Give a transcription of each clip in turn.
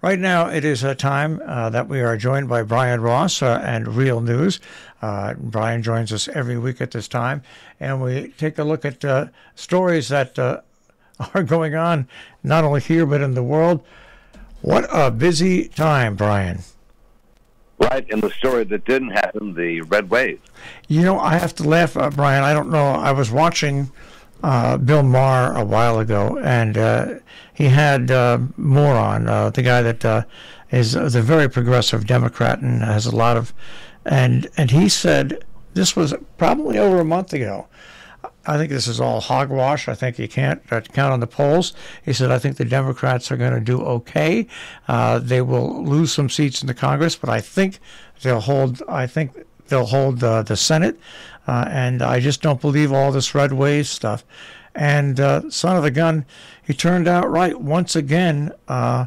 Right now, it is a time uh, that we are joined by Brian Ross uh, and Real News. Uh, Brian joins us every week at this time, and we take a look at uh, stories that uh, are going on not only here but in the world. What a busy time, Brian. Right, and the story that didn't happen, the red wave. You know, I have to laugh, uh, Brian. I don't know. I was watching Bill Maher a while ago, and he had uh, Moron, uh, the guy that uh, is a very progressive Democrat and has a lot of, and and he said this was probably over a month ago. I think this is all hogwash. I think you can't uh, count on the polls. He said, I think the Democrats are going to do okay. Uh, they will lose some seats in the Congress, but I think they'll hold. I think they'll hold uh, the Senate. Uh, and I just don't believe all this red wave stuff. And uh, son of a gun, he turned out right once again. Uh,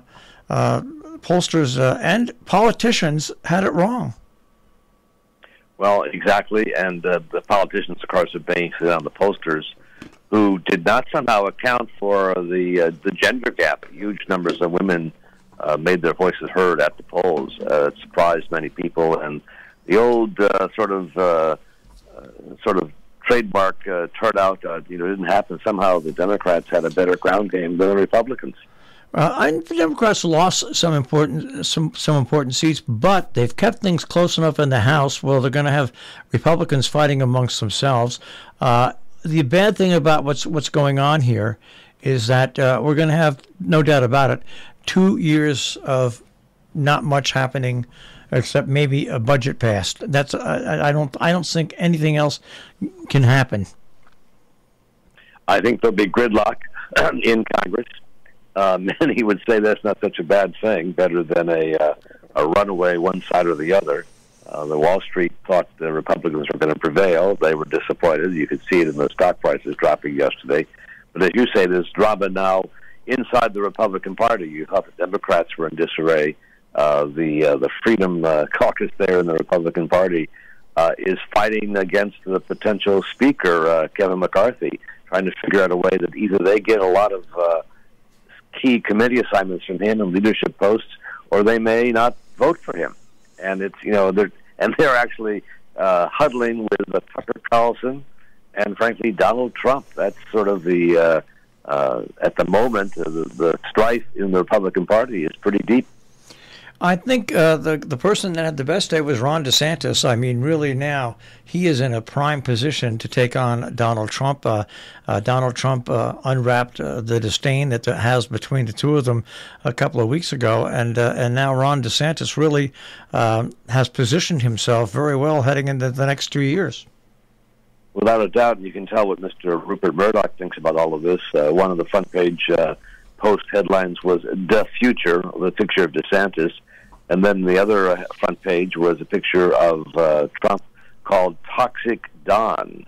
uh, pollsters uh, and politicians had it wrong. Well, exactly, and the politicians, of course, are basing on the pollsters, who did not somehow account for the the gender gap. Huge numbers of women made their voices heard at the polls. it surprised many people, and the old sort of sort of trademark uh, turnout, uh, you know, didn't happen. Somehow the Democrats had a better ground game than the Republicans. Uh, the Democrats lost some important some some important seats, but they've kept things close enough in the House. Well, they're going to have Republicans fighting amongst themselves. Uh, the bad thing about what's what's going on here is that uh, we're going to have no doubt about it two years of not much happening except maybe a budget passed. That's I, I don't I don't think anything else can happen. I think there'll be gridlock in Congress. Uh, many would say that's not such a bad thing, better than a uh, a runaway one side or the other. Uh, the Wall Street thought the Republicans were going to prevail. They were disappointed. You could see it in the stock prices dropping yesterday. But as you say, there's drama now inside the Republican Party. You thought the Democrats were in disarray uh, the uh, the Freedom uh, Caucus there in the Republican Party uh, is fighting against the potential Speaker uh, Kevin McCarthy, trying to figure out a way that either they get a lot of uh, key committee assignments from him and leadership posts, or they may not vote for him. And it's you know they're and they're actually uh, huddling with uh, Tucker Carlson and frankly Donald Trump. That's sort of the uh, uh, at the moment uh, the, the strife in the Republican Party is pretty deep. I think uh, the the person that had the best day was Ron DeSantis. I mean, really now he is in a prime position to take on Donald Trump. Uh, uh, Donald Trump uh, unwrapped uh, the disdain that has between the two of them a couple of weeks ago, and uh, and now Ron DeSantis really has positioned himself very well heading into the next two years. Without a doubt, you can tell what Mr. Rupert Murdoch thinks about all of this. one of the front page. Post headlines was "The Future," the picture of DeSantis, and then the other uh, front page was a picture of uh, Trump called Toxic Don.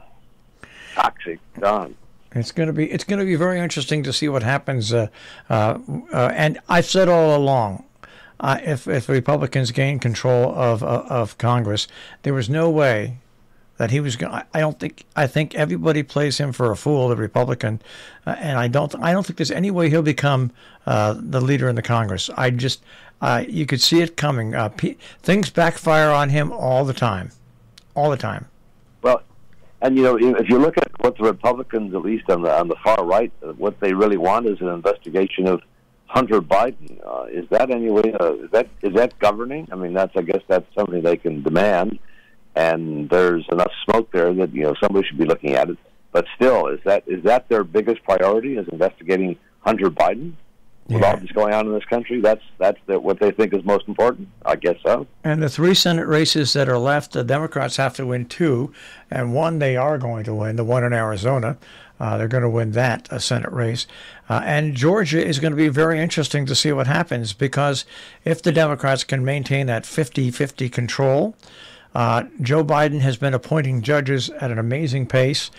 Toxic Don. It's going to be it's going to be very interesting to see what happens. Uh, uh, uh, and I've said all along, uh, if if Republicans gain control of of Congress, there was no way that he was going. I don't think. I think everybody plays him for a fool, the Republican, uh, and I don't. I don't think there's any way he'll become uh, the leader in the Congress. I just uh, you could see it coming. Uh, things backfire on him all the time, all the time. Well, and you know, if you look at what the Republicans, at least on the on the far right, what they really want is an investigation of Hunter Biden. Uh, is that anyway? Uh, is that is that governing? I mean, that's I guess that's something they can demand, and there's enough smoke there that you know somebody should be looking at it. But still, is that is that their biggest priority? Is investigating Hunter Biden? with yeah. all that's going on in this country. That's that's the, what they think is most important. I guess so. And the three Senate races that are left, the Democrats have to win two, and one they are going to win. The one in Arizona, uh, they're going to win that a Senate race. Uh, and Georgia is going to be very interesting to see what happens because if the Democrats can maintain that 50-50 control. Uh, Joe Biden has been appointing judges at an amazing pace.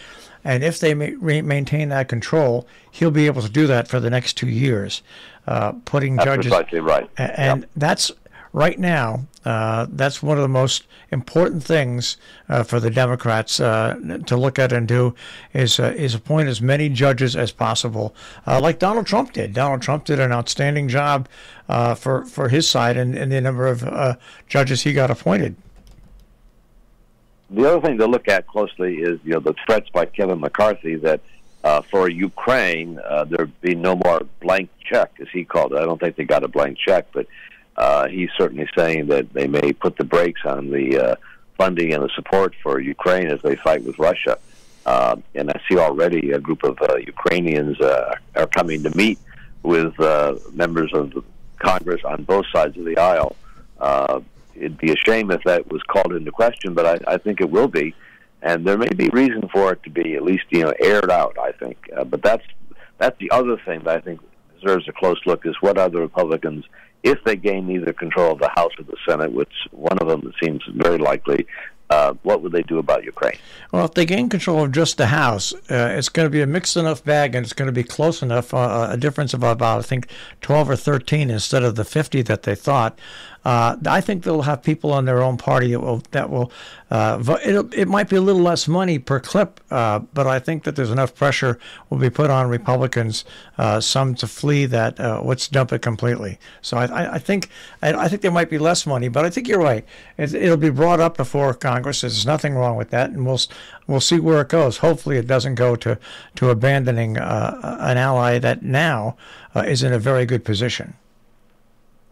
And if they ma- maintain that control, he'll be able to do that for the next two years, uh, putting that's judges. Exactly right. And yep. that's right now, uh, that's one of the most important things uh, for the Democrats uh, to look at and do is uh, is appoint as many judges as possible, uh, like Donald Trump did. Donald Trump did an outstanding job uh, for for his side and, and the number of judges he got appointed. The other thing to look at closely is you know the threats by Kevin McCarthy that for Ukraine there'd be no more blank check, as he called it. I don't think they got a blank check, but uh, he's certainly saying that they may put the brakes on the uh, funding and the support for Ukraine as they fight with Russia. Uh, and I see already a group of uh, Ukrainians uh, are coming to meet with uh, members of Congress on both sides of the aisle. Uh, it'd be a shame if that was called into question, but I, I think it will be, and there may be reason for it to be at least you know aired out. I think, uh, but that's that's the other thing that I think deserves a close look is what other Republicans if they gain either control of the House or the Senate, which one of them seems very likely, uh, what would they do about Ukraine? Well, if they gain control of just the House, uh, it's going to be a mixed enough bag, and it's going to be close enough, uh, a difference of about I think 12 or 13 instead of the 50 that they thought. Uh, I think they'll have people on their own party that will that will. Uh, it might be a little less money per clip, uh, but I think that there's enough pressure will be put on Republicans, uh, some to flee that. Uh, let's dump it completely. So I, I think I, I, think there might be less money, but I think you're right. It, will be brought up before Congress. There's nothing wrong with that, and we'll we'll see where it goes. Hopefully, it doesn't go to to abandoning uh, an ally that now is in a very good position.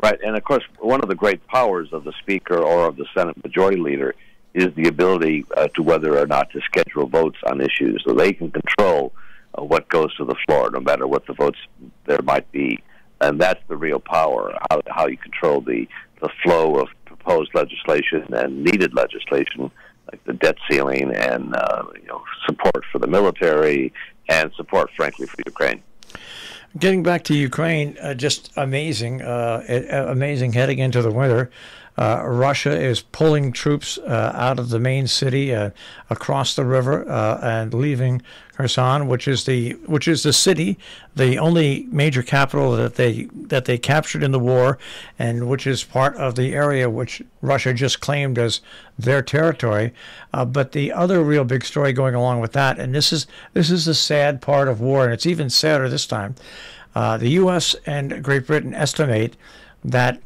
Right, and of course, one of the great powers of the Speaker or of the Senate Majority Leader is the ability uh, to whether or not to schedule votes on issues, so they can control uh, what goes to the floor, no matter what the votes there might be, and that's the real power. How how you control the the flow of proposed legislation and needed legislation, like the debt ceiling and uh, you know support for the military and support, frankly, for Ukraine. Getting back to Ukraine, uh, just amazing, uh, amazing heading into the winter. Uh, Russia is pulling troops uh, out of the main city uh, across the river uh, and leaving Kherson, which is the which is the city, the only major capital that they that they captured in the war, and which is part of the area which Russia just claimed as their territory. Uh, but the other real big story going along with that, and this is this is the sad part of war, and it's even sadder this time. Uh, the U.S. and Great Britain estimate that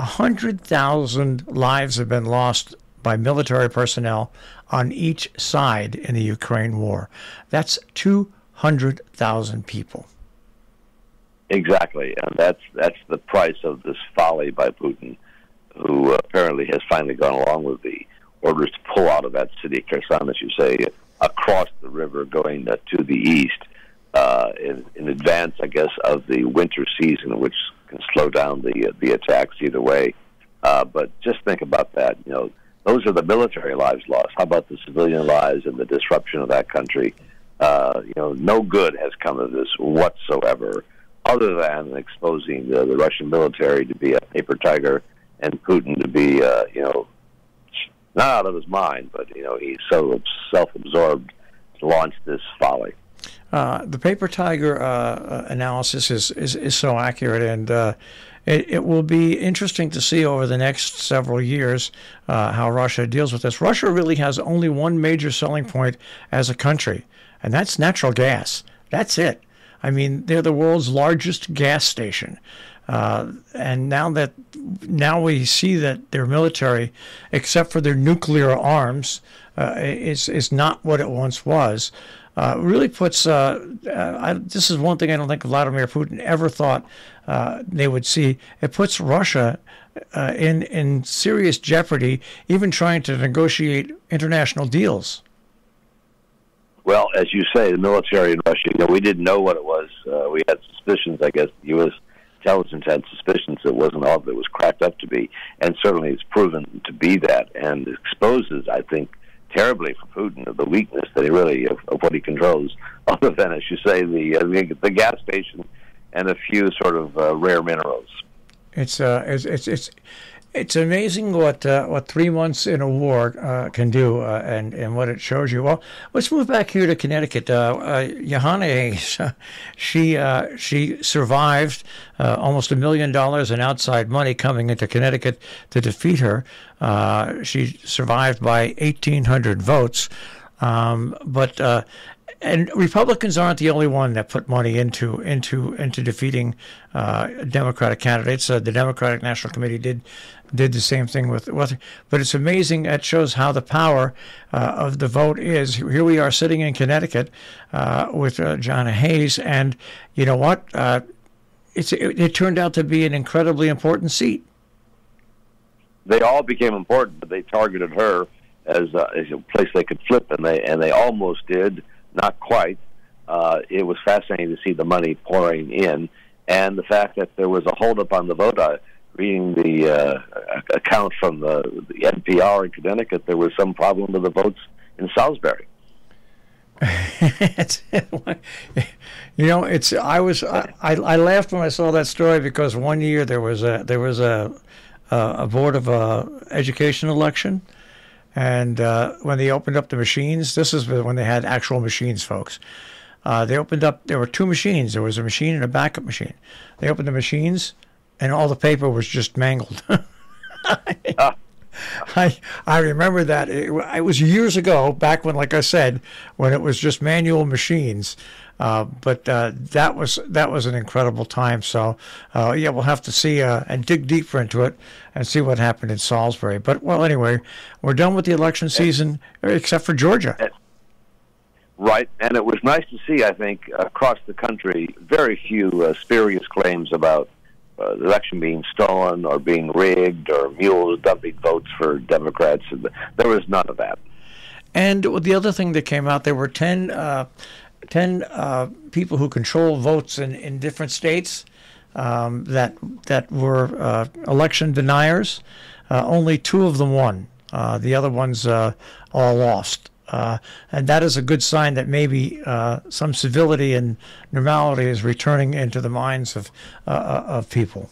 100,000 lives have been lost by military personnel on each side in the Ukraine war. That's 200,000 people. Exactly, and that's that's the price of this folly by Putin, who apparently has finally gone along with the orders to pull out of that city, Kherson, as you say, across the river, going to the east uh, in, in advance, I guess, of the winter season, which can slow down the the attacks either way. Uh, but just think about that. You know, those are the military lives lost. How about the civilian lives and the disruption of that country? Uh, you know, no good has come of this whatsoever, other than exposing the, the Russian military to be a paper tiger and Putin to be, uh, you know, not out of his mind, but you know, he's so self-absorbed to launch this folly. Uh, the paper tiger uh, uh, analysis is, is, is so accurate, and uh, it, it will be interesting to see over the next several years uh, how Russia deals with this. Russia really has only one major selling point as a country, and that's natural gas. That's it. I mean, they're the world's largest gas station. Uh, and now that now we see that their military, except for their nuclear arms, uh, is is not what it once was uh, really puts. Uh, uh, I, this is one thing I don't think Vladimir Putin ever thought uh, they would see. It puts Russia uh, in in serious jeopardy, even trying to negotiate international deals. Well, as you say, the military in Russia. You know, we didn't know what it was. We had suspicions. I guess the U.S. intelligence had suspicions it wasn't all that it was cracked up to be, and certainly it's proven to be that, and exposes, I think, terribly for Putin of the weakness that he really of, of what he controls, other than as you say the uh, the, gas station and a few sort of uh, rare minerals. It's uh it's it's, it's It's amazing what uh, what three months in a war uh, can do, uh, and and what it shows you. Well, let's move back here to Connecticut. Uh, uh, Jahana she uh, she survived almost a million dollars in outside money coming into Connecticut to defeat her. She survived by 1,800 votes, um, but uh, and Republicans aren't the only one that put money into into into defeating uh, Democratic candidates. Uh, the Democratic National Committee did did the same thing with with. But it's amazing. It shows how the power uh, of the vote is. Here we are sitting in Connecticut uh, with uh, Jahana Hayes, and you know what? Uh, it's it, it turned out to be an incredibly important seat. They all became important, but they targeted her as, as a place they could flip, and they and they almost did not quite. Uh, it was fascinating to see the money pouring in, and the fact that there was a holdup on the vote. Uh, reading the uh, account from the, the NPR in Connecticut, there was some problem with the votes in Salisbury. you know, it's. I was. I, I laughed when I saw that story because one year there was a there was a a board of uh, education election and uh, when they opened up the machines, this is when they had actual machines, folks. Uh, they opened up, there were two machines. There was a machine and a backup machine. They opened the machines, and all the paper was just mangled. I I remember that it, it, was years ago, back when, like I said, when it was just manual machines. Uh, but uh, that was that was an incredible time. So uh, yeah, we'll have to see uh, and dig deeper into it and see what happened in Salisbury. But well, anyway, we're done with the election season, except for Georgia. Right, and it was nice to see. I think across the country, very few uh, spurious claims about uh, election being stolen or being rigged or mules dumping votes for Democrats. And there was none of that. And the other thing that came out, there were 10 10 uh, people who control votes in, in different states um, that that were uh, election deniers. Uh, only two of them won. Uh, the other ones uh, all lost. Uh, and that is a good sign that maybe some civility and normality is returning into the minds of of people.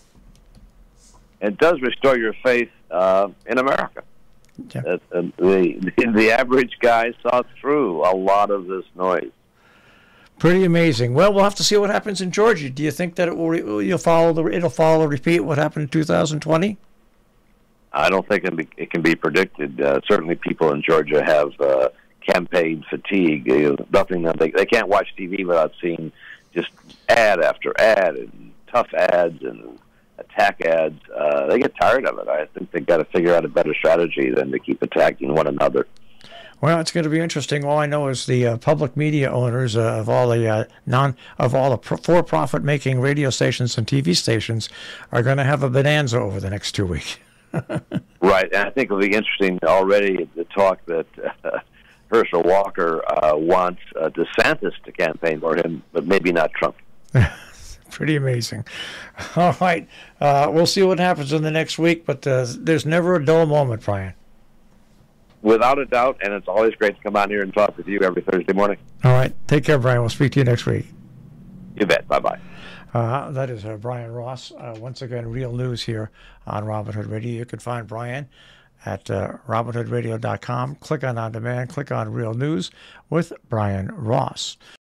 It does restore your faith in America. Yeah. the the average guy saw through a lot of this noise. Pretty amazing. Well, we'll have to see what happens in Georgia. Do you think that it will you'll follow the it'll follow repeat what happened in 2020? I don't think it, be, it can be predicted. Uh, certainly, people in Georgia have uh, campaign fatigue. You know, nothing that they they can't watch TV without seeing just ad after ad and tough ads and attack ads. Uh, they get tired of it. I think they've got to figure out a better strategy than to keep attacking one another. Well, it's going to be interesting. All I know is the uh, public media owners uh, of all the uh, non of all the for-profit making radio stations and TV stations are going to have a bonanza over the next two weeks. right, and I think it'll be interesting already the talk that uh, Herschel Walker uh, wants uh, DeSantis to campaign for him, but maybe not Trump. Pretty amazing. All right, we'll see what happens in the next week, but there's never a dull moment, Brian without a doubt, and it's always great to come on here and talk with you every Thursday morning. All right. Take care, Brian. We'll speak to you next week. You bet. Bye bye. Uh, that is uh, Brian Ross. Uh, once again, real news here on Robin Hood Radio. You can find Brian at uh, robinhoodradio.com. Click on On Demand, click on Real News with Brian Ross.